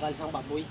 và sang bà bùi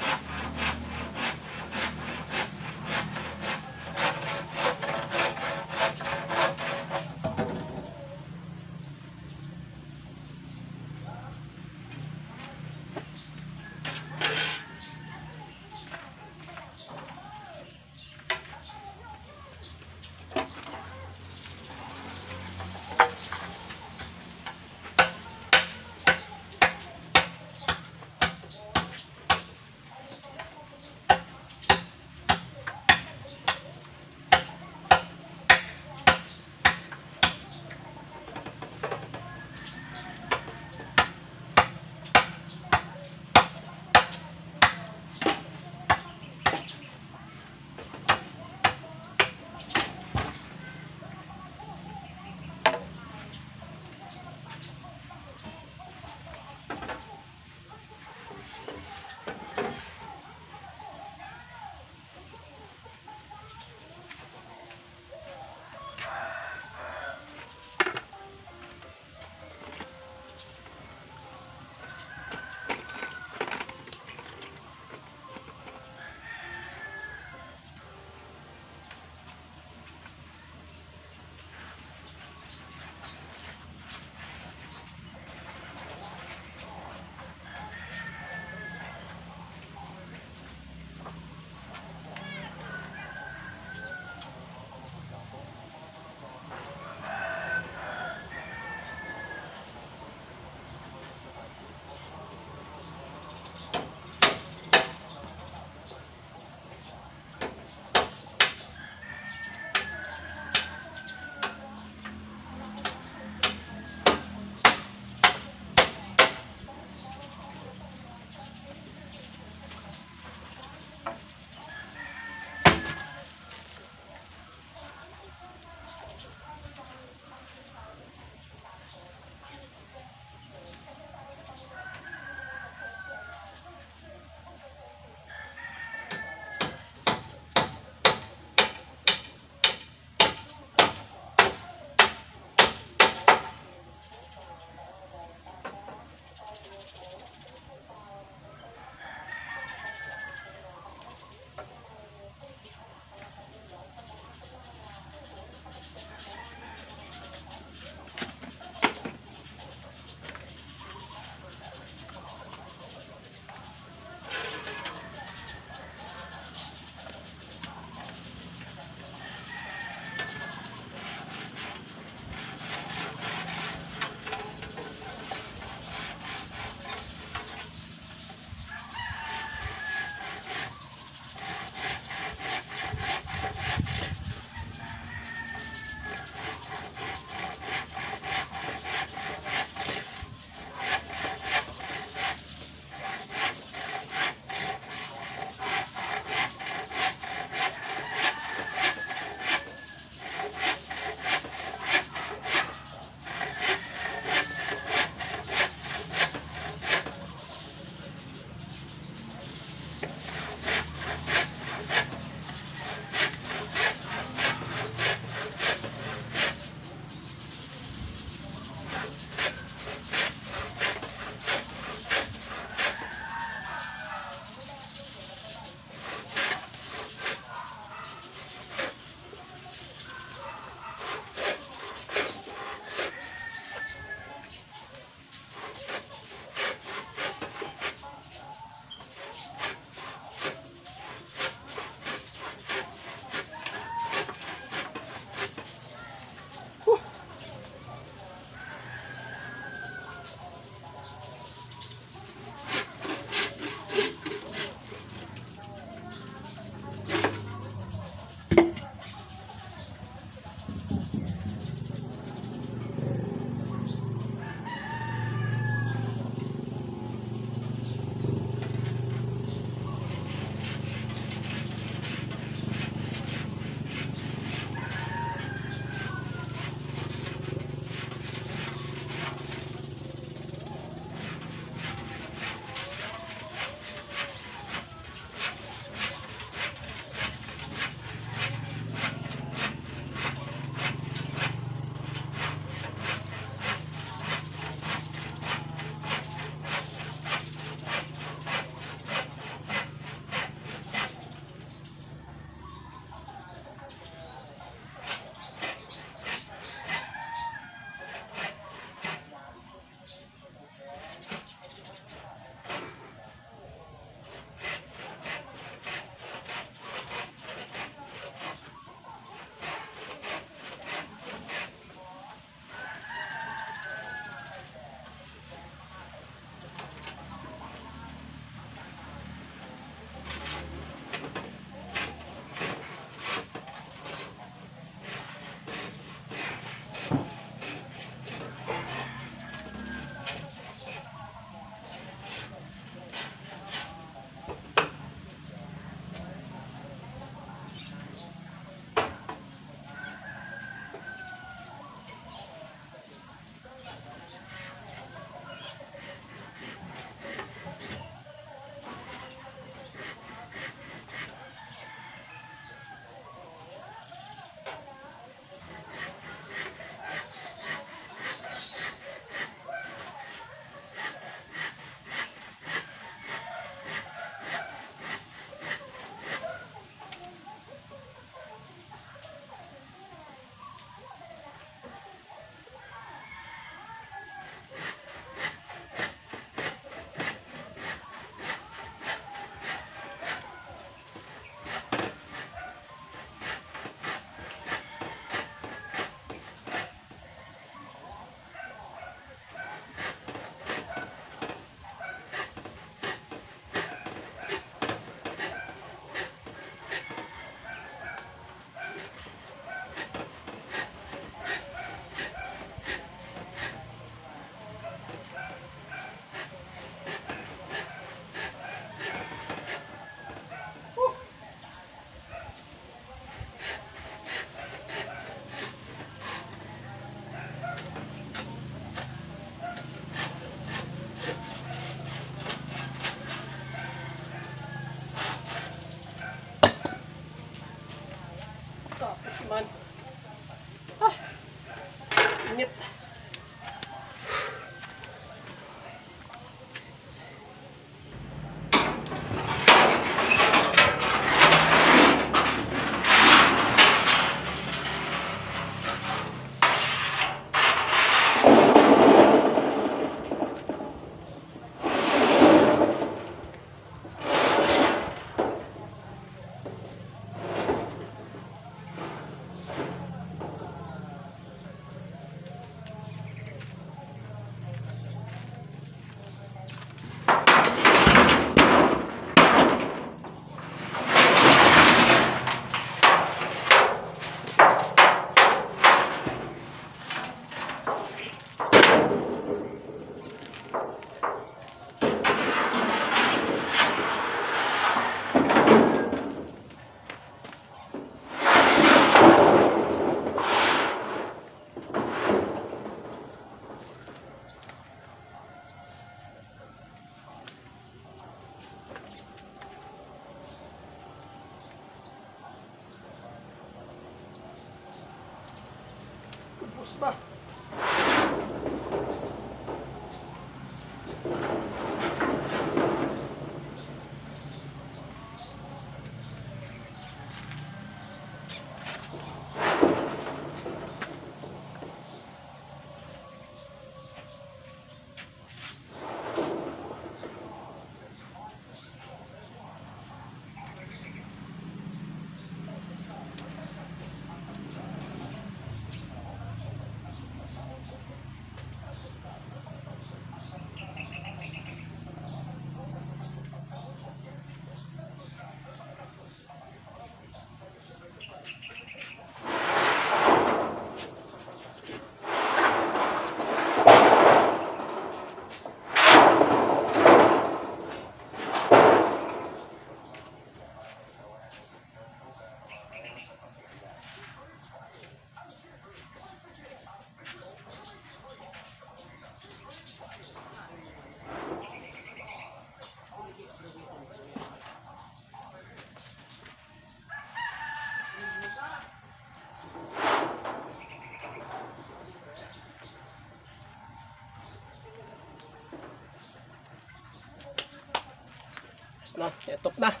Tapos na, etok na.